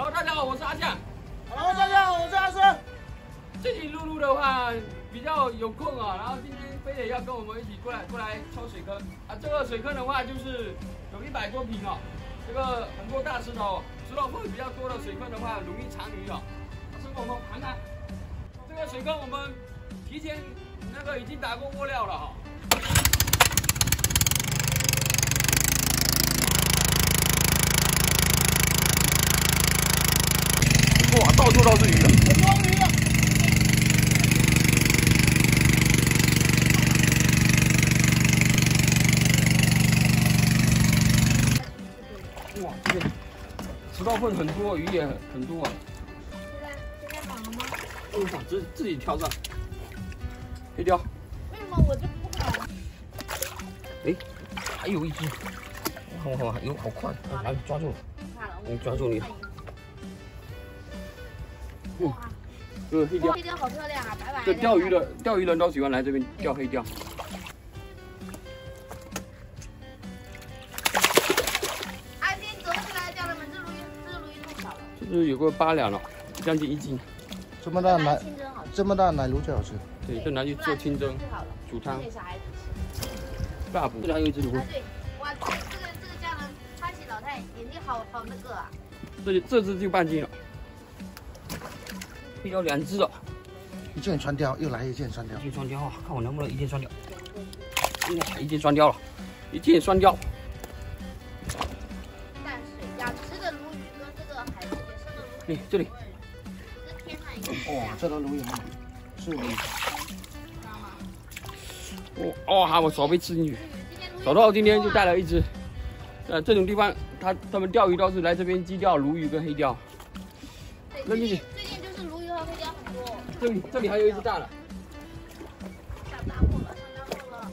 Hello，大家好，我是阿酱。Hello，大家好，我是阿生。最近露露的话比较有空啊，然后今天非得要跟我们一起过来过来抽水坑啊。这个水坑的话就是有一百多平哦，这个很多大石头，石头缝比较多的水坑的话容易藏鱼哦。师傅，我们看看这个水坑，我们提前那个已经打过窝料了哈。哇，到处都是鱼啊！很多鱼啊！哇，这个石头缝很多，鱼也很多啊。现在现在绑了吗？哇，自自己挑上，黑雕。为什么我就不绑？哎，还有一只，哇哇哇，哟，好快，来抓住了，我抓住你了。哇，这个黑雕，黑雕好漂亮啊，白白的。这钓鱼的钓鱼人都喜欢来这边钓黑雕。啊，今天走起来钓了吗？这鲈鱼，这个鲈鱼太小了。这是有个八两了，将近一斤。这么大奶，清蒸好吃。这么大奶鲈最好吃。对，就拿去做清蒸、煮汤、给小孩子吃。大补。这里还有一只鲈。啊对，哇，这个这个这个家人，欢喜老太眼睛好好那个啊。这这只就半斤了。有两只了，一箭穿雕，又来一箭穿雕。一箭双雕啊！看我能不能一箭双雕。哇，一箭双雕了，一箭双雕。淡水养殖的鲈鱼跟这个海野生的鲈鱼。这里。这天上一个。哦，这条鲈鱼好，是鲈。知道吗？哦哦，哈，我手被吃进去。手套今天就带了一只。呃，这种地方，他他们钓鱼都是来这边矶钓鲈鱼跟黑钓。扔进去。这里这里还有一只大的。上大货了，上大货了。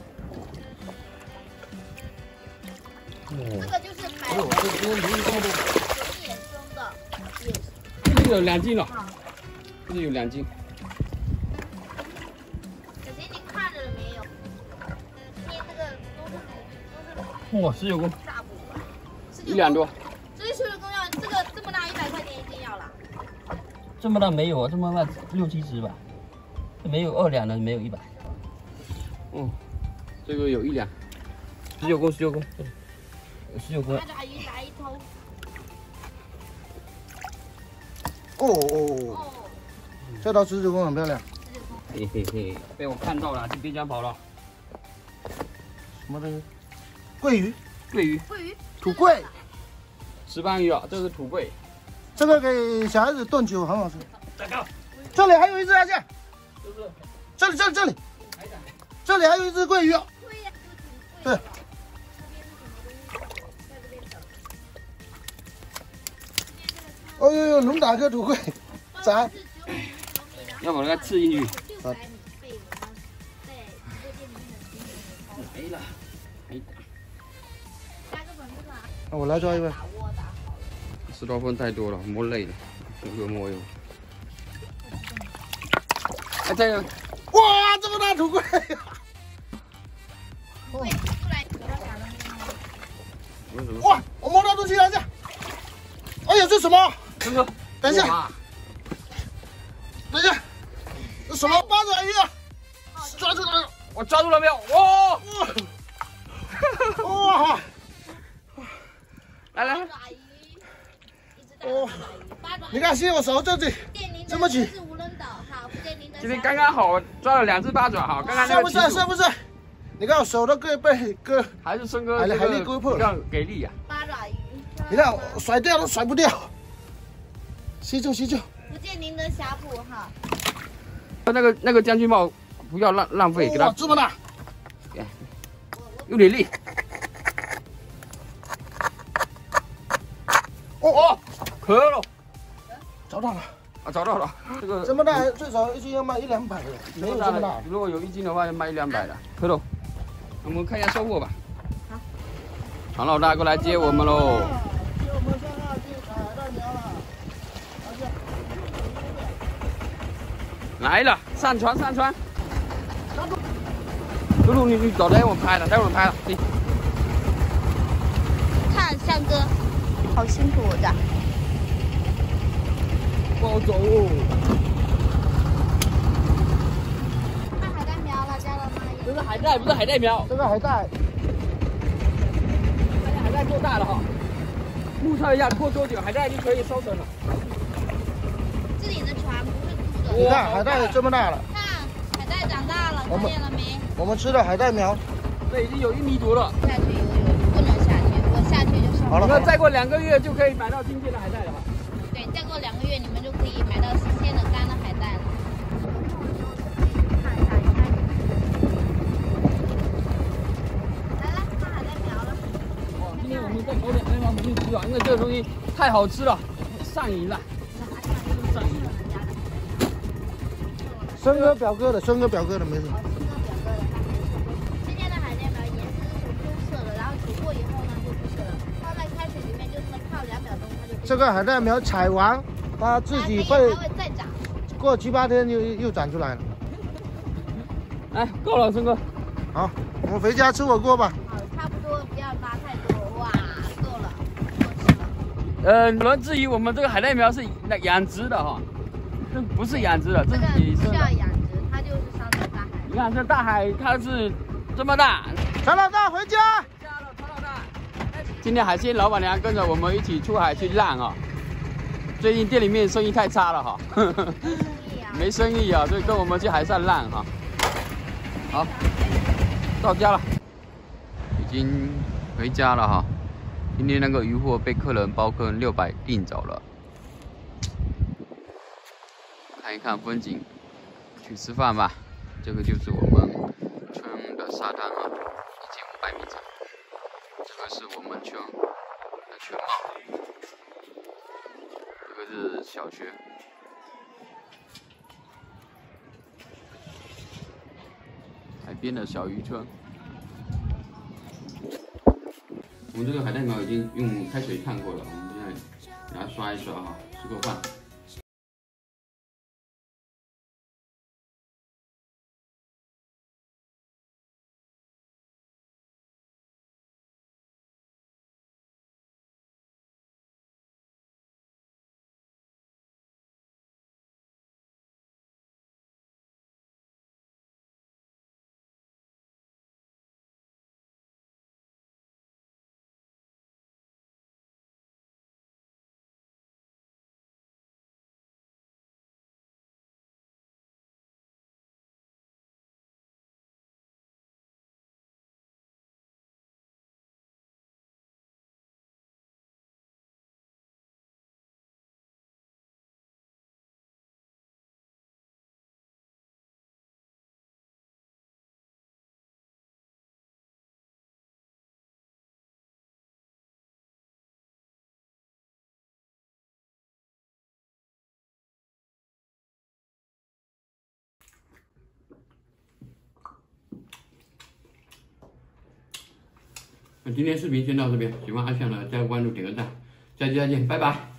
哦。这个就是买。哎呦，这今天鲈鱼这么多。野生的。这是有两斤了。这是有两斤。小杰，你看着了没有？今天这个都是都是。哇，十九公。大补吧。一两多。这是十九公要，这个这么大一百块钱一斤要了。这么大没有啊，这么大六七十吧，没有二两的，没有一百。嗯，这个有一两，十九公，十九公，十九公。八爪鱼打一头。哦哦，这条十九公很漂亮。嘿嘿嘿，被我看到了，就别想跑了。什么东西？桂鱼。桂鱼。桂鱼。土桂。石斑鱼啊，这是土桂。这个给小孩子炖酒很好吃。这里还有一只阿健。就是。这里这里这里。这里还有一只桂鱼。对。哦呦呦，龙打哥土桂，咱。要把它刺进去。好。没了，没。那我来抓一位。石头缝太多了，摸累了，有个摸哟。哎，这个，哇，这么大土龟！哇，我摸到东西了，这。哎呀，这什么？哥哥，等一下，等一下，这什么八爪鱼啊？抓住了，我抓住了没有？哇！哇！来 来。哦，你看，现在我手这里这么紧。今天刚刚好抓了两只八爪哈，刚刚那个。是不是？是不是？你看我手都可以被割。还是生哥海海力割破了。要给力呀！八爪鱼。你看甩掉都甩不掉。吸住吸住。福建宁德呷哺哈。那个那个将军帽不要浪浪费，给他。这么大。用点力。哦哦。可了，找到了啊！找到了，这个这么大，最少一斤要卖一两百的，没有这么大。如果有一斤的话，要卖一两百的。可了，我们看一下收获吧。好，常老大过来接我们喽。接我们上岸去采大苗了。来了，上船上船。露露，你你找待会拍了，待会拍了。看向哥，好辛苦的。不好走哦。看海带苗了，加了吗？这是海带，不是海带苗。这个海带，海带做大了哈。目测一下，过多久海带就可以收成了？这里的船不是租的。你看海带这么大了，看海带长大了，我们看见了没？我们吃的海带苗。这已经有一米多了。下去游泳不能下去，我下去就上。好了再过两个月就可以买到今天的海带了哈。对，再过两个月你们就可以买到新鲜的干的海带了。来了，看海带苗了。哇，今天我们再投点海带苗回去吃啊，因为这个东西太好吃了，上瘾了。上瘾了。生哥表哥的，生哥表哥的没事。哦，是个表哥的，今天的海带苗颜色是棕色的，然后煮过以后呢就不是了，放在开水里面就这么泡两秒钟，它就这个海带苗采完，它自己会。过七八天又又长出来了。来，够了，孙哥。好，我们回家吃火锅吧。好，差不多，不要拉太多。哇，够了，够吃了。呃，有人质疑我们这个海带苗是那养殖的哈，这不是养殖的，这这个是野不生的。需要养殖，它就是上在大海。你看这大海它是这么大。陈老大回家。家了，常老大今天海鲜老板娘跟着我们一起出海去浪啊、最近店里面生意太差了哈，没生意啊，所以跟我们去海上浪哈、好，到家了，已经回家了哈。今天那个渔货被客人包客人六百订走了，看一看风景，去吃饭吧。这个就是我们村的沙滩啊，一千五百米长。这个是我们村的全貌，这个是小学。海边的小渔村。我们这个海带苗已经用开水烫过了，我们现在给它刷一刷哈，吃个饭。今天视频先到这边，喜欢阿翔的加个关注，点个赞，下期再见，拜拜。